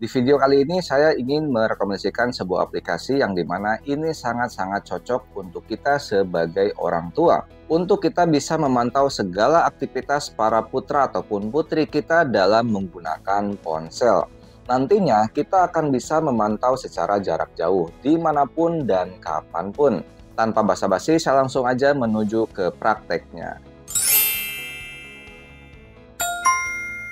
Di video kali ini saya ingin merekomendasikan sebuah aplikasi yang di mana ini sangat-sangat cocok untuk kita sebagai orang tua. Untuk kita bisa memantau segala aktivitas para putra ataupun putri kita dalam menggunakan ponsel. Nantinya kita akan bisa memantau secara jarak jauh di mana pun dan kapan pun. Tanpa basa-basi saya langsung aja menuju ke prakteknya.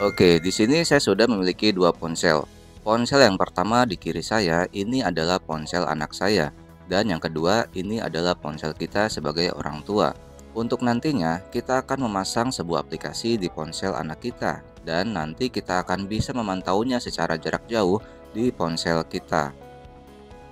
Oke, di sini saya sudah memiliki dua ponsel. Ponsel yang pertama di kiri saya ini adalah ponsel anak saya dan yang kedua ini adalah ponsel kita sebagai orang tua. Untuk nantinya kita akan memasang sebuah aplikasi di ponsel anak kita dan nanti kita akan bisa memantaunya secara jarak jauh di ponsel kita.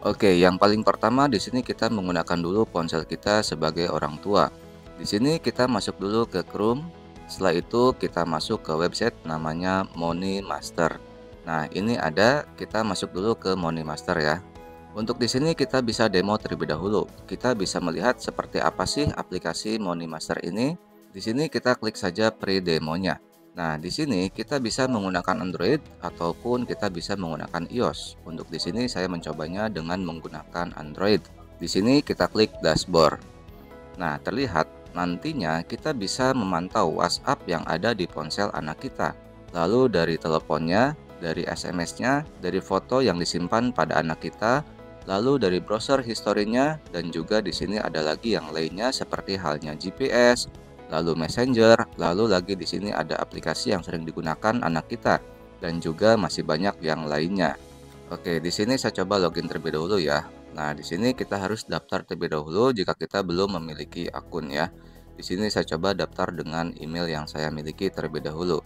Oke, yang paling pertama di sini kita menggunakan dulu ponsel kita sebagai orang tua. Di sini kita masuk dulu ke Chrome. Setelah itu kita masuk ke website namanya Money Master. Nah, ini ada kita masuk dulu ke Money Master ya. Untuk di sini kita bisa demo terlebih dahulu. Kita bisa melihat seperti apa sih aplikasi Money Master ini. Di sini kita klik saja pre-demonya. Nah, di sini kita bisa menggunakan Android ataupun kita bisa menggunakan iOS. Untuk di sini saya mencobanya dengan menggunakan Android. Di sini kita klik dashboard. Nah, terlihat nantinya kita bisa memantau WhatsApp yang ada di ponsel anak kita. Lalu dari teleponnya, dari SMS-nya, dari foto yang disimpan pada anak kita, lalu dari browser historinya, dan juga di sini ada lagi yang lainnya seperti halnya GPS, lalu Messenger, lalu lagi di sini ada aplikasi yang sering digunakan anak kita, dan juga masih banyak yang lainnya. Oke, di sini saya coba login terlebih dahulu ya. Nah, di sini kita harus daftar terlebih dahulu jika kita belum memiliki akun ya. Di sini saya coba daftar dengan email yang saya miliki terlebih dahulu.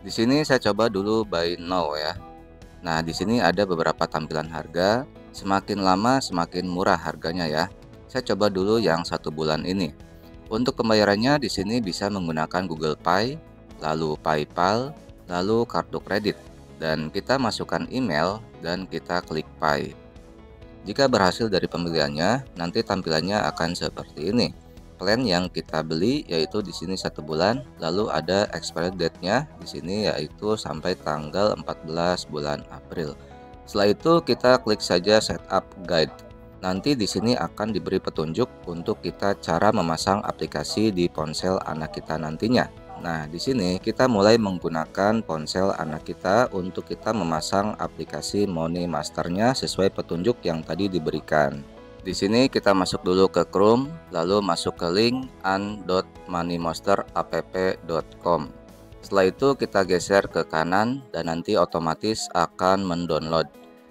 Di sini saya coba dulu buy now ya. Nah, di sini ada beberapa tampilan harga. Semakin lama semakin murah harganya ya. Saya coba dulu yang satu bulan ini. Untuk pembayarannya di sini bisa menggunakan Google Pay, lalu PayPal, lalu kartu kredit. Dan kita masukkan email dan kita klik Pay. Jika berhasil dari pembeliannya, nanti tampilannya akan seperti ini plan yang kita beli yaitu di sini satu bulan lalu ada expiry date-nya di sini yaitu sampai tanggal 14 bulan April. Setelah itu kita klik saja setup guide. Nanti di sini akan diberi petunjuk untuk kita cara memasang aplikasi di ponsel anak kita nantinya. Nah, di sini kita mulai menggunakan ponsel anak kita untuk kita memasang aplikasi Money Masternya sesuai petunjuk yang tadi diberikan. Di sini kita masuk dulu ke Chrome, lalu masuk ke link an.moneymonsterapp.com. Setelah itu kita geser ke kanan dan nanti otomatis akan mendownload.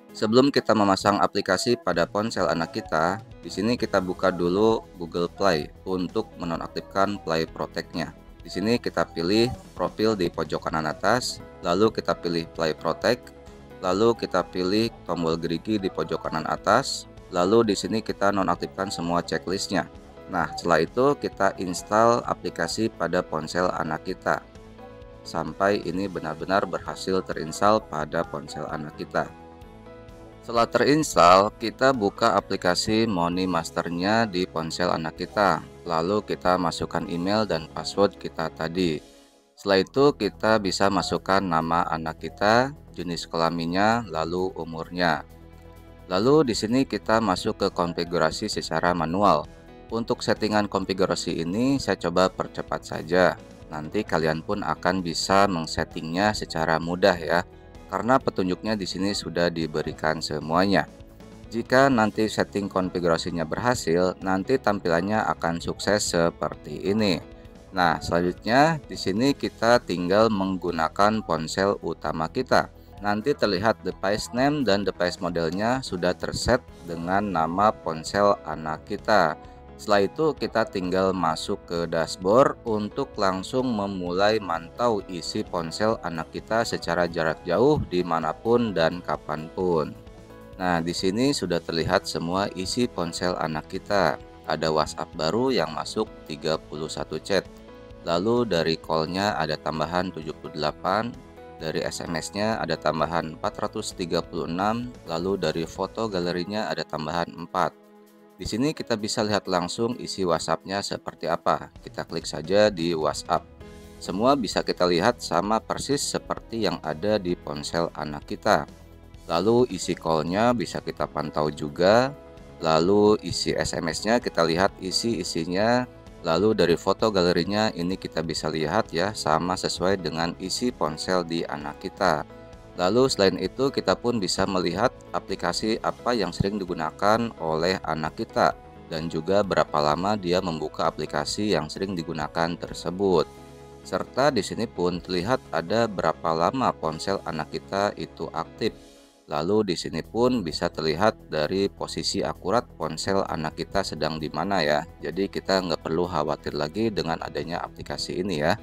Sebelum kita memasang aplikasi pada ponsel anak kita, di sini kita buka dulu Google Play untuk menonaktifkan Play Protect-nya. Di sini kita pilih profil di pojok kanan atas, lalu kita pilih Play Protect, lalu kita pilih tombol gerigi di pojok kanan atas, Lalu di sini kita nonaktifkan semua checklistnya. Nah, setelah itu kita install aplikasi pada ponsel anak kita. Sampai ini benar-benar berhasil terinstall pada ponsel anak kita. Setelah terinstall, kita buka aplikasi Money Masternya di ponsel anak kita. Lalu kita masukkan email dan password kita tadi. Setelah itu kita bisa masukkan nama anak kita, jenis kelaminnya, lalu umurnya. Lalu di sini kita masuk ke konfigurasi secara manual. Untuk settingan konfigurasi ini saya coba percepat saja. Nanti kalian pun akan bisa mengsettingnya secara mudah ya. Karena petunjuknya di sini sudah diberikan semuanya. Jika nanti setting konfigurasinya berhasil, nanti tampilannya akan sukses seperti ini. Nah, selanjutnya di sini kita tinggal menggunakan ponsel utama kita nanti terlihat device name dan device modelnya sudah terset dengan nama ponsel anak kita. Setelah itu kita tinggal masuk ke dashboard untuk langsung memulai mantau isi ponsel anak kita secara jarak jauh di mana pun dan kapan pun. Nah di sini sudah terlihat semua isi ponsel anak kita. Ada WhatsApp baru yang masuk 31 chat. Lalu dari callnya ada tambahan 78 dari SMS-nya ada tambahan 436, lalu dari foto galerinya ada tambahan 4. Di sini kita bisa lihat langsung isi WhatsApp-nya seperti apa. Kita klik saja di WhatsApp. Semua bisa kita lihat sama persis seperti yang ada di ponsel anak kita. Lalu isi call-nya bisa kita pantau juga. Lalu isi SMS-nya kita lihat isi-isinya. Lalu dari foto galerinya ini kita bisa lihat ya sama sesuai dengan isi ponsel di anak kita. Lalu selain itu kita pun bisa melihat aplikasi apa yang sering digunakan oleh anak kita dan juga berapa lama dia membuka aplikasi yang sering digunakan tersebut. Serta di sini pun terlihat ada berapa lama ponsel anak kita itu aktif Lalu di sini pun bisa terlihat dari posisi akurat ponsel anak kita sedang di mana ya. Jadi kita nggak perlu khawatir lagi dengan adanya aplikasi ini ya.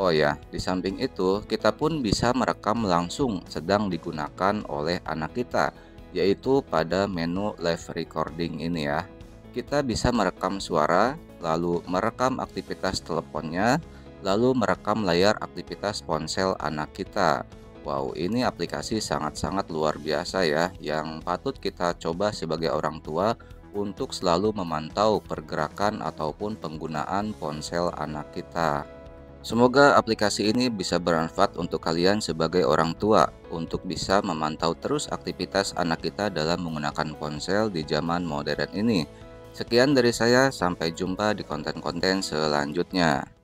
Oh ya, di samping itu kita pun bisa merekam langsung sedang digunakan oleh anak kita, yaitu pada menu live recording ini ya. Kita bisa merekam suara, lalu merekam aktivitas teleponnya, lalu merekam layar aktivitas ponsel anak kita. Wow, ini aplikasi sangat-sangat luar biasa ya, yang patut kita coba sebagai orang tua untuk selalu memantau pergerakan ataupun penggunaan ponsel anak kita. Semoga aplikasi ini bisa bermanfaat untuk kalian sebagai orang tua untuk bisa memantau terus aktivitas anak kita dalam menggunakan ponsel di zaman modern ini. Sekian dari saya, sampai jumpa di konten-konten selanjutnya.